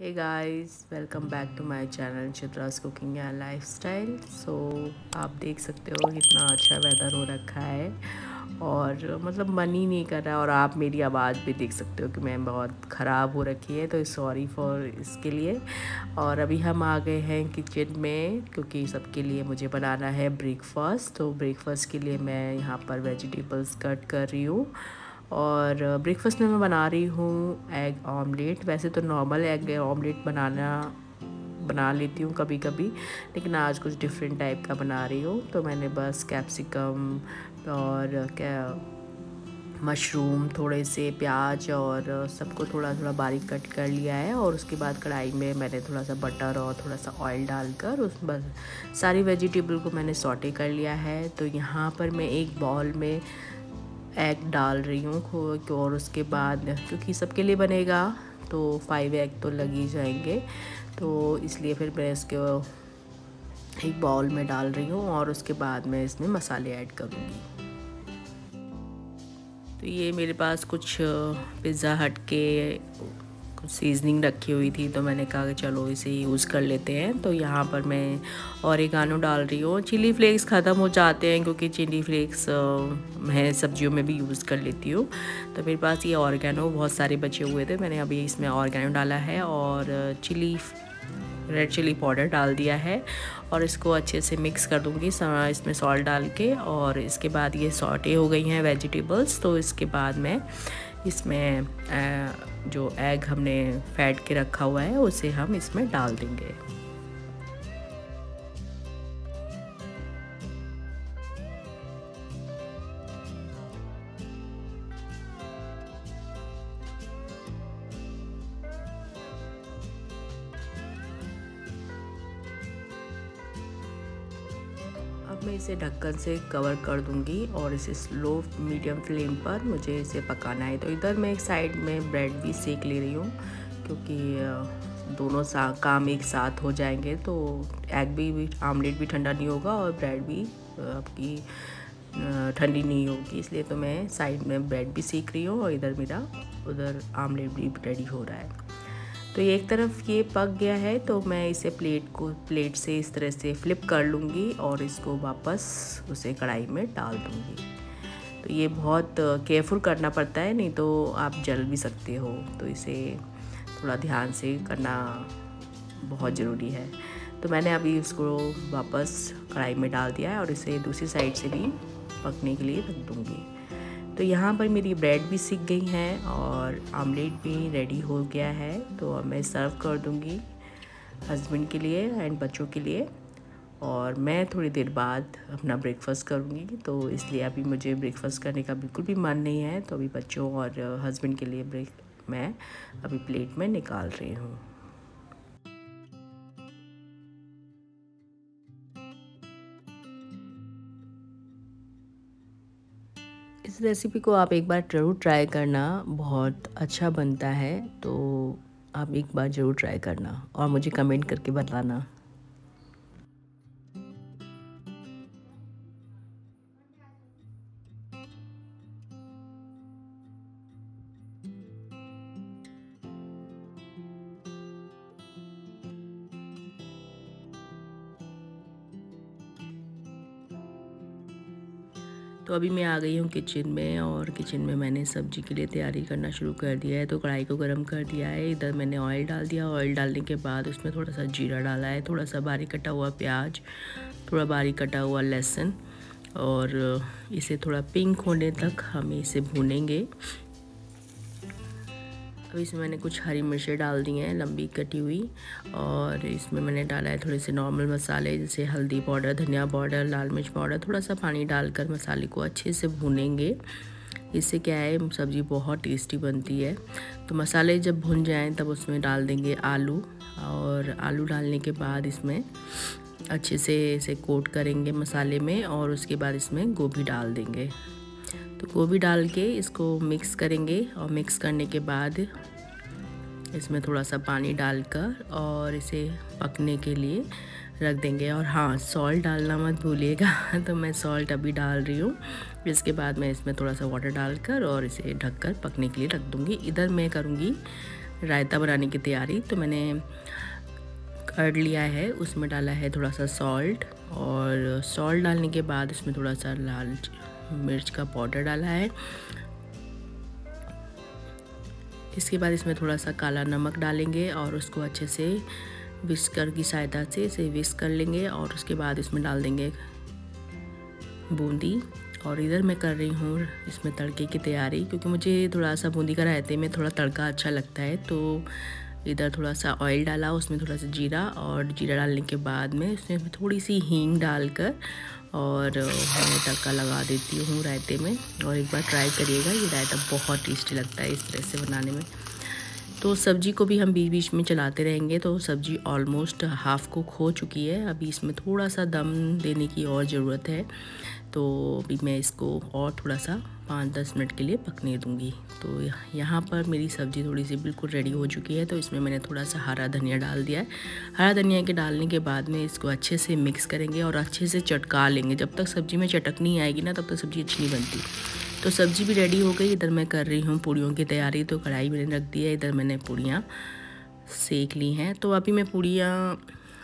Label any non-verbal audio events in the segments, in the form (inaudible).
Hey guys welcome back to my channel Chitra's cooking and lifestyle so आप देख सकते हो कितना अच्छा वेदर हो रखा है। और मतलब मन ही नहीं कर रहा और आप मेरी आवाज़ भी देख सकते हो कि मैं बहुत ख़राब हो रखी है तो सॉरी फॉर इसके लिए। और अभी हम आ गए हैं किचन में, क्योंकि सबके लिए मुझे बनाना है ब्रेकफास्ट तो ब्रेकफास्ट के लिए मैं यहाँ पर वेजिटेबल्स कट कर रही हूँ। और ब्रेकफास्ट में मैं बना रही हूँ एग ऑमलेट वैसे तो नॉर्मल एग ऑमलेट बनाना, बना लेती हूँ कभी कभी लेकिन आज कुछ डिफरेंट टाइप का बना रही हूँ। तो मैंने बस कैप्सिकम और क्या मशरूम थोड़े से प्याज और सबको थोड़ा थोड़ा बारीक कट कर लिया है। और उसके बाद कढ़ाई में मैंने थोड़ा सा बटर और थोड़ा सा ऑयल डालकर उस बस सारी वेजिटेबल को मैंने सॉटे कर लिया है। तो यहाँ पर मैं एक बॉल में एग डाल रही हूँ और उसके बाद क्योंकि सबके लिए बनेगा तो फाइव एग तो लग ही जाएँगे। तो इसलिए फिर मैं इसके एक बाउल में डाल रही हूँ और उसके बाद मैं इसमें मसाले ऐड करूँगी। तो ये मेरे पास कुछ, पिज़्ज़ा हट के कुछ सीजनिंग रखी हुई थी तो मैंने कहा कि चलो इसे यूज़ कर लेते हैं। तो यहाँ पर मैं और औरिगानो डाल रही हूँ। चिली फ्लेक्स ख़त्म हो जाते हैं, क्योंकि चिली फ्लेक्स मैं सब्जियों में भी यूज़ कर लेती हूँ। तो मेरे पास ये ऑर्गेनो बहुत सारे बचे हुए थे, मैंने अभी इसमें ऑर्गेनो डाला है और चिली रेड चिली पाउडर डाल दिया है। और इसको अच्छे से मिक्स कर दूँगी इसमें सॉल्ट डाल के। और इसके बाद ये सॉटे हो गई हैं वेजिटेबल्स तो इसके बाद मैं इसमें जो एग हमने फैट के रखा हुआ है उसे हम इसमें डाल देंगे। अब मैं इसे ढक्कन से कवर कर दूँगी और इसे स्लो मीडियम फ्लेम पर मुझे इसे पकाना है। तो इधर मैं एक साइड में ब्रेड भी सेक ले रही हूँ क्योंकि दोनों सा काम एक साथ हो जाएँगे तो एग भी, भी आमलेट भी ठंडा नहीं होगा और ब्रेड भी आपकी ठंडी नहीं होगी। इसलिए तो मैं साइड में ब्रेड भी सीख रही हूँ और इधर मेरा उधर आमलेट भी रेडी हो रहा है। तो एक तरफ़ ये पक गया है तो मैं इसे प्लेट को प्लेट से इस तरह से फ्लिप कर लूँगी और इसको वापस उसे कढ़ाई में डाल दूँगी। तो ये बहुत केयरफुल करना पड़ता है, नहीं तो आप जल भी सकते हो। तो इसे थोड़ा ध्यान से करना बहुत ज़रूरी है। तो मैंने अभी उसको वापस कढ़ाई में डाल दिया है और इसे दूसरी साइड से भी पकने के लिए रख दूँगी। तो यहाँ पर मेरी ब्रेड भी सीख गई हैं और आमलेट भी रेडी हो गया है। तो अब मैं सर्व कर दूँगी हस्बैंड के लिए एंड बच्चों के लिए। और मैं थोड़ी देर बाद अपना ब्रेकफास्ट करूँगी। तो इसलिए अभी मुझे ब्रेकफास्ट करने का बिल्कुल भी मन नहीं है। तो अभी बच्चों और हस्बैंड के लिए ब्रेक मैं अभी प्लेट में निकाल रही हूँ। इस रेसिपी को आप एक बार ज़रूर ट्राई करना, बहुत अच्छा बनता है तो आप एक बार ज़रूर ट्राई करना और मुझे कमेंट करके बताना। तो अभी मैं आ गई हूँ किचन में और किचन में मैंने सब्ज़ी के लिए तैयारी करना शुरू कर दिया है। तो कढ़ाई को गर्म कर दिया है। इधर मैंने ऑयल डाल दिया। ऑयल डालने के बाद उसमें थोड़ा सा जीरा डाला है। थोड़ा सा बारीक कटा हुआ प्याज, थोड़ा बारीक कटा हुआ लहसुन और इसे थोड़ा पिंक होने तक हम इसे भूनेंगे। अब इसमें मैंने कुछ हरी मिर्चें डाल दी हैं, लंबी कटी हुई। और इसमें मैंने डाला है थोड़े से नॉर्मल मसाले, जैसे हल्दी पाउडर, धनिया पाउडर, लाल मिर्च पाउडर थोड़ा सा पानी डालकर मसाले को अच्छे से भूनेंगे। इससे क्या है, सब्ज़ी बहुत टेस्टी बनती है। तो मसाले जब भुन जाएँ, तब उसमें डाल देंगे आलू। और आलू डालने के बाद इसमें अच्छे से इसे कोट करेंगे मसाले में और उसके बाद इसमें गोभी डाल देंगे। तो गोभी डाल के इसको मिक्स करेंगे और मिक्स करने के बाद इसमें थोड़ा सा पानी डालकर और इसे पकने के लिए रख देंगे। और हाँ सॉल्ट डालना मत भूलिएगा (laughs) तो मैं सॉल्ट अभी डाल रही हूँ। इसके बाद मैं इसमें थोड़ा सा वाटर डालकर और इसे ढककर पकने के लिए रख दूँगी। इधर मैं करूँगी रायता बनाने की तैयारी तो मैंने कर्ड लिया है, उसमें डाला है थोड़ा सा सॉल्ट और सॉल्ट डालने के बाद इसमें थोड़ा सा लाल मिर्च का पाउडर डाला है। इसके बाद इसमें थोड़ा सा काला नमक डालेंगे और उसको अच्छे से विस्कर की सहायता से इसे विस्क कर लेंगे और उसके बाद इसमें डाल देंगे बूंदी। और इधर मैं कर रही हूँ इसमें तड़के की तैयारी क्योंकि मुझे थोड़ा सा बूंदी का रायते में थोड़ा तड़का अच्छा लगता है। तो इधर थोड़ा सा ऑयल डाला, उसमें थोड़ा सा जीरा और जीरा डालने के बाद में उसमें थोड़ी सी हींग डालकर और मैं तड़का लगा देती हूँ रायते में। और एक बार ट्राई करिएगा, ये रायता बहुत टेस्टी लगता है इस तरह से बनाने में। तो सब्ज़ी को भी हम बीच बीच में चलाते रहेंगे तो सब्ज़ी ऑलमोस्ट हाफ़ कुक हो चुकी है। अभी इसमें थोड़ा सा दम देने की और ज़रूरत है। तो अभी मैं इसको और थोड़ा सा पाँच दस मिनट के लिए पकने दूँगी। तो यहाँ पर मेरी सब्ज़ी थोड़ी सी बिल्कुल रेडी हो चुकी है तो इसमें मैंने थोड़ा सा हरा धनिया डाल दिया है। हरा धनिया के डालने के बाद में इसको अच्छे से मिक्स करेंगे और अच्छे से चटका लेंगे। जब तक सब्ज़ी में चटक नहीं आएगी ना, तब तक सब्ज़ी अच्छी नहीं बनती। तो सब्ज़ी भी रेडी हो गई, इधर मैं कर रही हूँ पूड़ियों की तैयारी तो कढ़ाई मैंने रख दी है, इधर मैंने पूड़ियाँ सेक ली हैं। तो अभी मैं पूड़ियाँ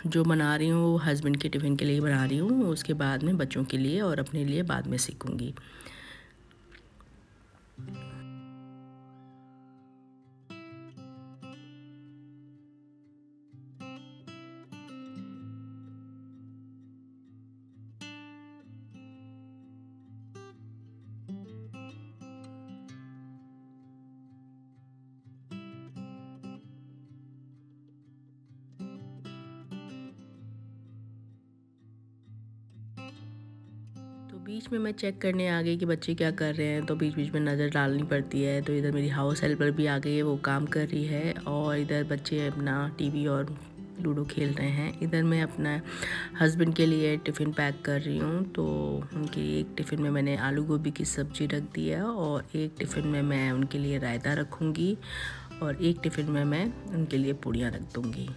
जो बना रही हूँ, वो हस्बैंड के टिफ़िन के लिए बना रही हूँ, उसके बाद में बच्चों के लिए और अपने लिए बाद में सीखूँगी बीच में मैं चेक करने आ गई कि बच्चे क्या कर रहे हैं तो बीच बीच में नज़र डालनी पड़ती है तो इधर मेरी हाउस हेल्पर भी आ गई है, वो काम कर रही है, और इधर बच्चे अपना टीवी और लूडो खेल रहे हैं। इधर मैं अपना हस्बैंड के लिए टिफ़िन पैक कर रही हूँ तो उनके एक टिफ़िन में मैंने आलू गोभी की सब्ज़ी रख दी है, और एक टिफ़िन में मैं उनके लिए रायता रखूँगी, और एक टिफ़िन में मैं उनके लिए पूड़ियाँ रख दूँगी।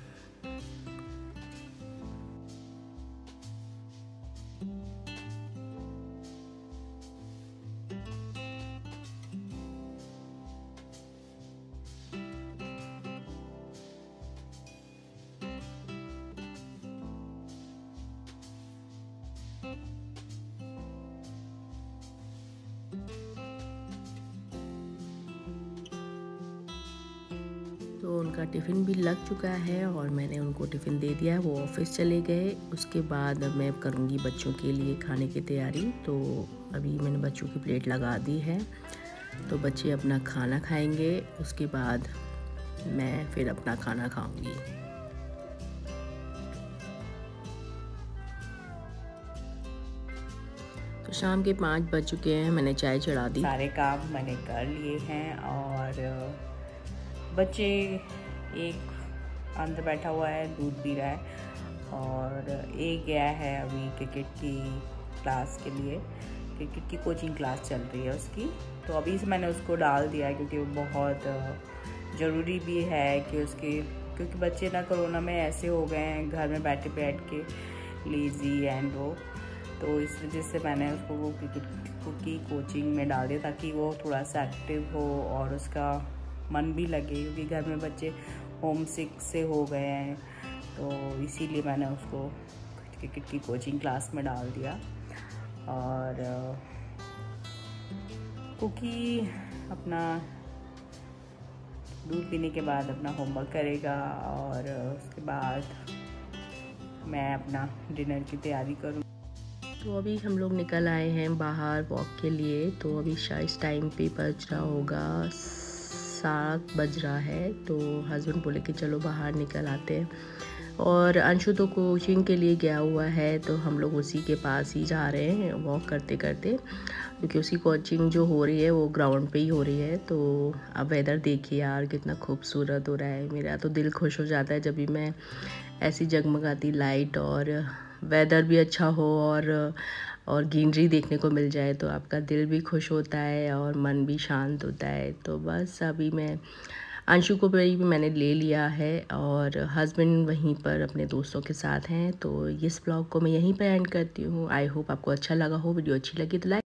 तो उनका टिफ़िन भी लग चुका है और मैंने उनको टिफ़िन दे दिया है, वो ऑफ़िस चले गए। उसके बाद मैं करूँगी बच्चों के लिए खाने की तैयारी। तो अभी मैंने बच्चों की प्लेट लगा दी है। तो बच्चे अपना खाना खाएँगे, उसके बाद मैं फिर अपना खाना खाऊँगी। तो शाम के पाँच बज चुके हैं, मैंने चाय चढ़ा दी। सारे काम मैंने कर लिए हैं और बच्चे एक अंदर बैठा हुआ है, दूध पी रहा है और एक गया है अभी क्रिकेट की क्लास के लिए। क्रिकेट की कोचिंग क्लास चल रही है उसकी। तो अभी से मैंने उसको डाल दिया है क्योंकि वो बहुत ज़रूरी भी है कि उसके, क्योंकि बच्चे ना कोरोना में ऐसे हो गए हैं, घर में बैठे बैठ के लीजी एंड वो। तो इस वजह से मैंने उसको वो क्रिकेट की कोचिंग में डाल दिया ताकि वो थोड़ा सा एक्टिव हो और उसका मन भी लगे क्योंकि घर में बच्चे होम सिक से हो गए हैं। तो इसीलिए मैंने उसको क्रिकेट की कोचिंग क्लास में डाल दिया। और कुकी अपना दूध पीने के बाद अपना होमवर्क करेगा और उसके बाद मैं अपना डिनर की तैयारी करूँ। तो अभी हम लोग निकल आए हैं बाहर वॉक के लिए। तो अभी शायद टाइम पे बज रहा होगा सात बज रहा है तो हस्बैंड बोले कि चलो बाहर निकल आते हैं। और अंशु तो कोचिंग के लिए गया हुआ है तो हम लोग उसी के पास ही जा रहे हैं वॉक करते करते। क्योंकि उसकी कोचिंग जो हो रही है, वो ग्राउंड पे ही हो रही है तो अब वेदर देखिए यार, कितना खूबसूरत हो रहा है। मेरा तो दिल खुश हो जाता है जब भी मैं ऐसी जगमगाती लाइट और वेदर भी अच्छा हो और और ग्रीनरी देखने को मिल जाए तो आपका दिल भी खुश होता है और मन भी शांत होता है। तो बस अभी मैं, अंशु को भी मैंने ले लिया है और हस्बैंड वहीं पर अपने दोस्तों के साथ हैं। तो इस ब्लॉग को मैं यहीं पर एंड करती हूँ। आई होप आपको अच्छा लगा हो वीडियो अच्छी लगी तो लाइक